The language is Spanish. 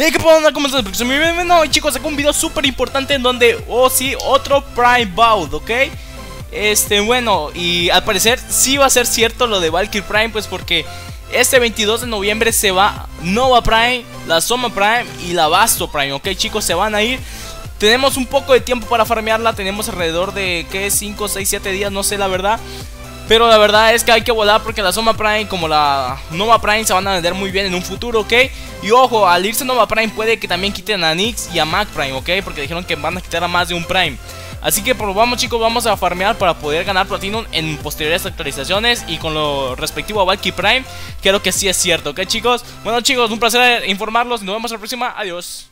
Hey, ¿qué pasa? ¿Cómo están? Porque muy bien, no, chicos, saco un video súper importante en donde, oh sí, otro Prime Bout, ¿ok? Este, bueno, y al parecer sí va a ser cierto lo de Valkyrie Prime, pues porque este 22 de noviembre se va Nova Prime, la Soma Prime y la Basto Prime, ¿ok? Chicos, se van a ir. Tenemos un poco de tiempo para farmearla, tenemos alrededor de, ¿qué? 5, 6, 7 días, no sé la verdad. Pero la verdad es que hay que volar porque la Soma Prime como la Nova Prime se van a vender muy bien en un futuro, ¿ok? Y ojo, al irse Nova Prime puede que también quiten a Nix y a Mac Prime, ¿ok? Porque dijeron que van a quitar a más de un Prime. Así que probamos chicos, vamos a farmear para poder ganar Platinum en posteriores actualizaciones Y con lo respectivo a Valky Prime, creo que sí es cierto, ¿ok chicos? Bueno chicos, un placer informarlos, nos vemos la próxima, adiós